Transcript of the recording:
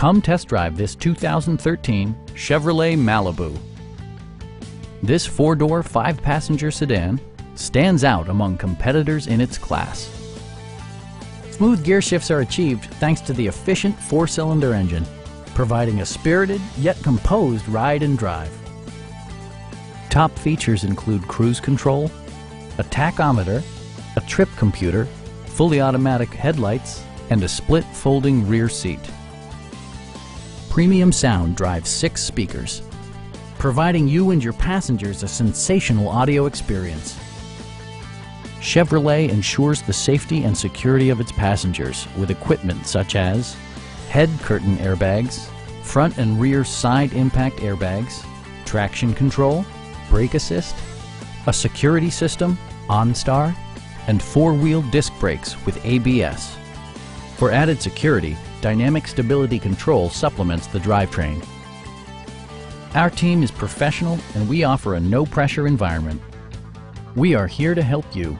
Come test drive this 2013 Chevrolet Malibu. This four-door, five-passenger sedan stands out among competitors in its class. Smooth gear shifts are achieved thanks to the efficient four-cylinder engine, providing a spirited yet composed ride and drive. Top features include cruise control, a tachometer, a trip computer, fully automatic headlights, and a split folding rear seat. Premium sound drives six speakers, providing you and your passengers a sensational audio experience. Chevrolet ensures the safety and security of its passengers with equipment such as head curtain airbags, front and rear side impact airbags, traction control, brake assist, a security system, OnStar, and four-wheel disc brakes with ABS. For added security, Dynamic Stability Control supplements the drivetrain. Our team is professional and we offer a no-pressure environment. We are here to help you